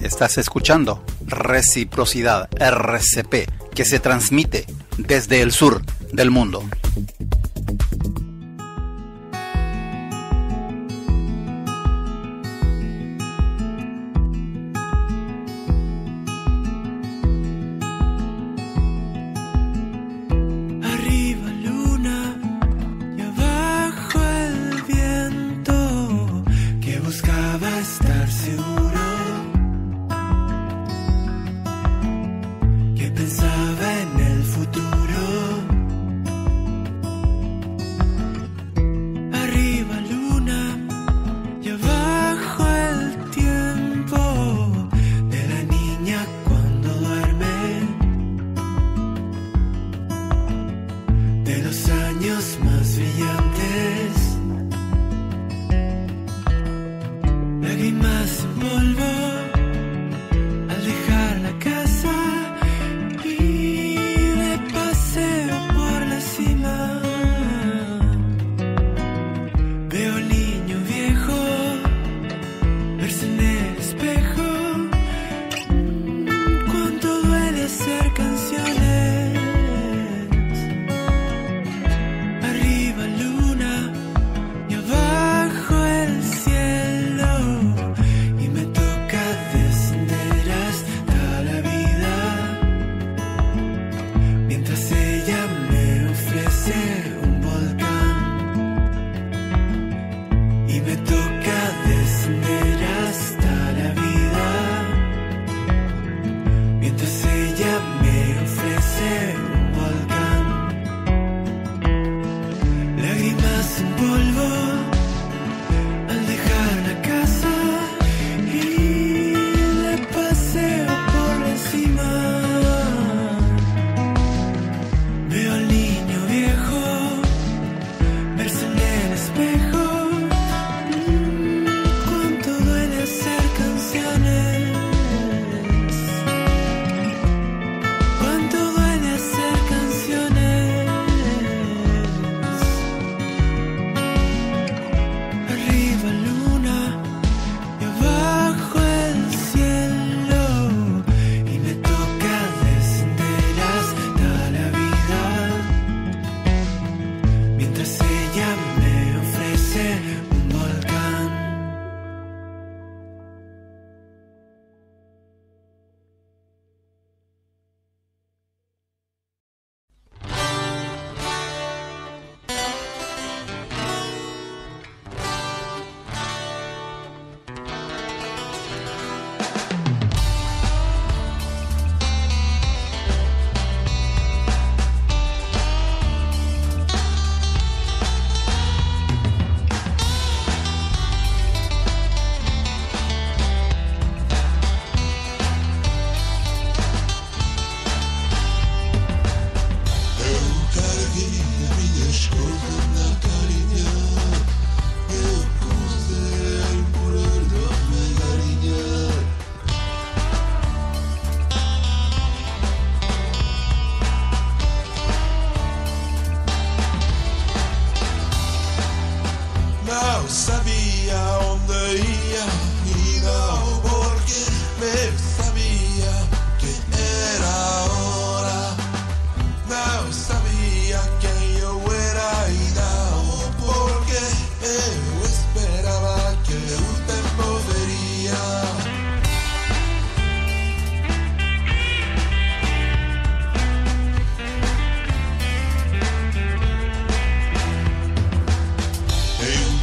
Estás escuchando Reciprocidad RCP que se transmite desde el sur del mundo. estar segura. perceber, sabia que era hora. Não sabia quem eu era e não porque eu esperava que o tempo veria.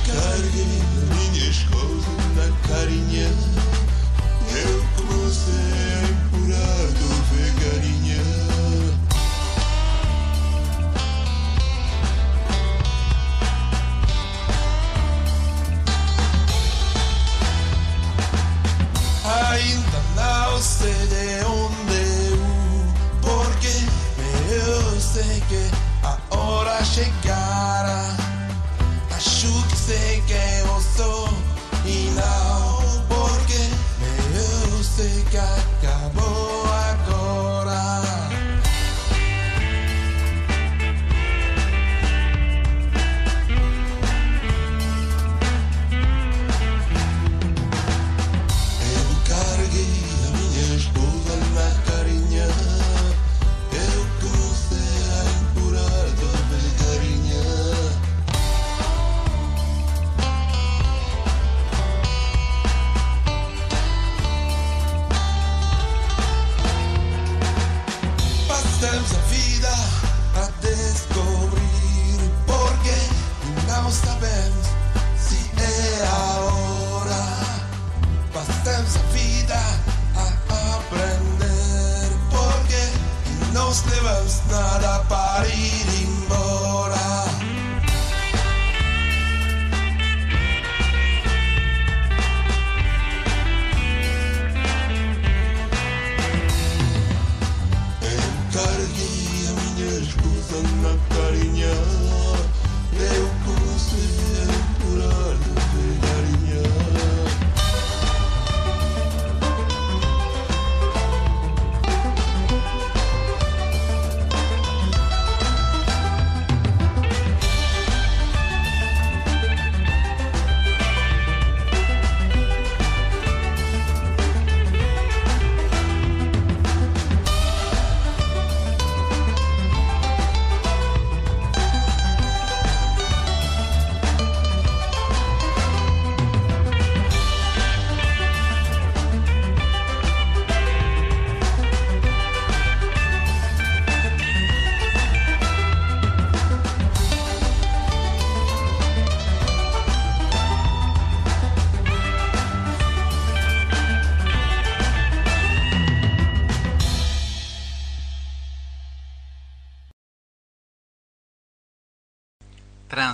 Carguei minhas coisas na carinha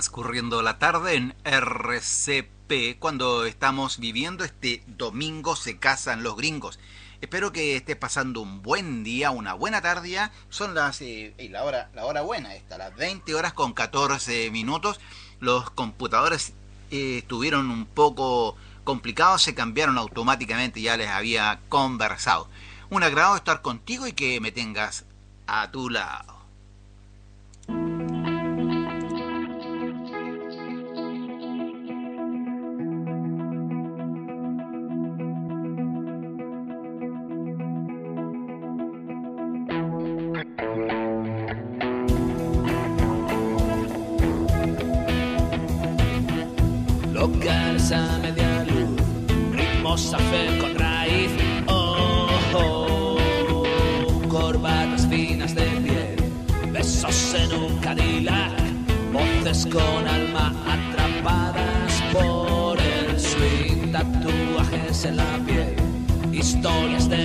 transcurriendo la tarde en RCP cuando estamos viviendo este domingo se casan los gringos. Espero que estés pasando un buen día, una buena tarde. Son las eh, la hora la hora buena esta, las 20 horas con 14 minutos. Los computadores eh, estuvieron un poco complicados, se cambiaron automáticamente, ya les había conversado. Un agrado estar contigo y que me tengas a tu lado. A media luz, ritmos a fe con raíz, oh, oh, corbatas finas de piel, besos en un Cadillac, voces con alma atrapadas por el swing, tatuajes en la piel, historias de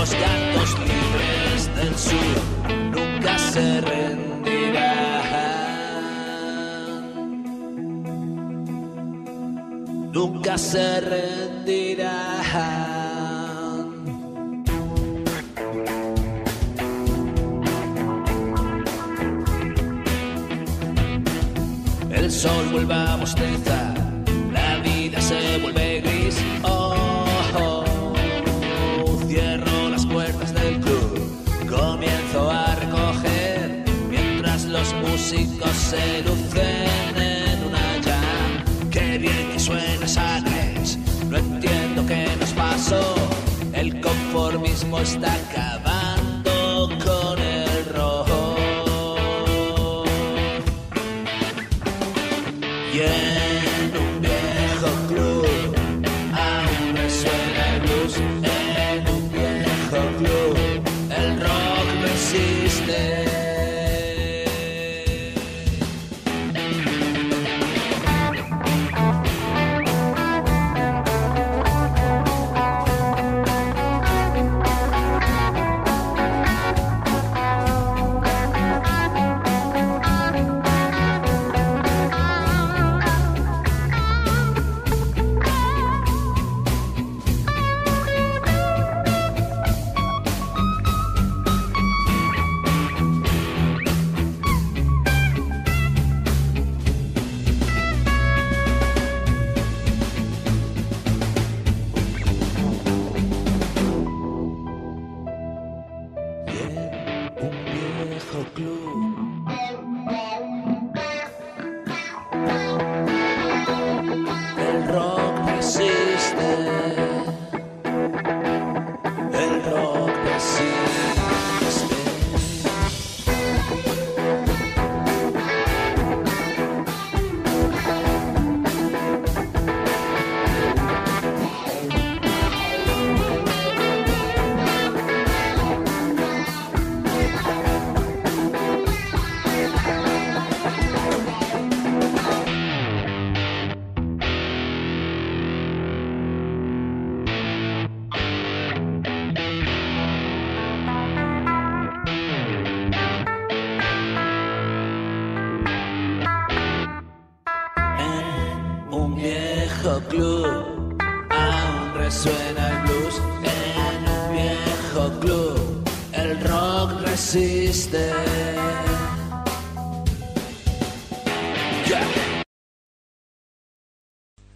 los gatos libres del sur nunca se rendirán. Nunca se rendirán. El sol vuelve a bostezar, mostra acabar. resiste.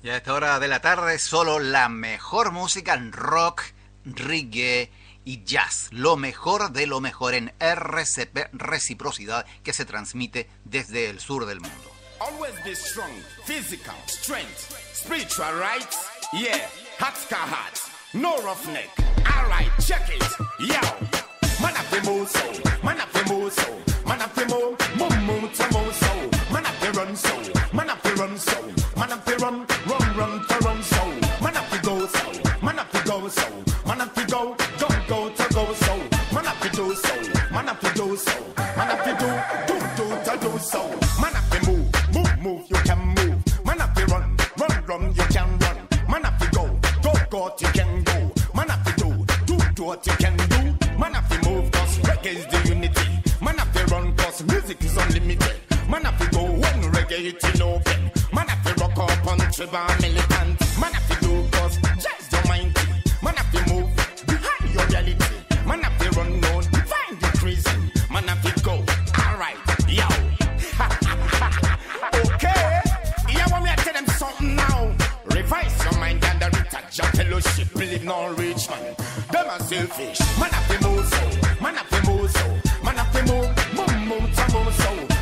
Y a esta hora de la tarde solo la mejor música en rock, reggae y jazz. Lo mejor de lo mejor en RCP Reciprocidad que se transmite desde el sur del mundo. Always be strong, physical, strength, spiritual rights, yeah, hats, hats, no roughneck. Alright, check it, yeah. what you can do. Man have to move cause reggae is the unity. Man have to run cause music is unlimited. Man have to go when reggae hit in open. Man have to rock up on tribal militant. fellowship, believe no rich man. Them are selfish. Man up the move so, man up the move so, man up the move, mum mum to move so.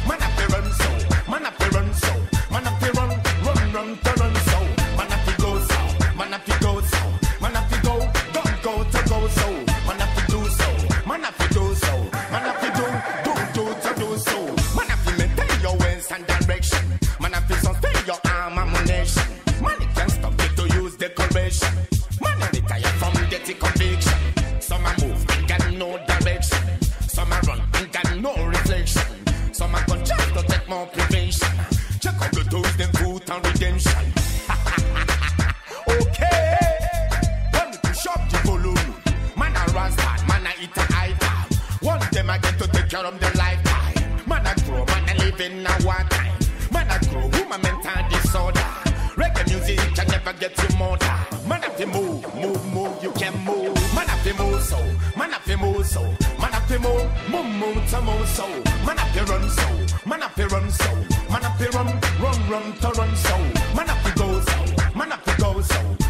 never get you more time. Man up move, move, move, you can move. Man have to move so, man have to move so, man up move, move, move to move so. Man have to run so, man have to run so, man have to run, run, run to run so. Man have to go so, man have to go so.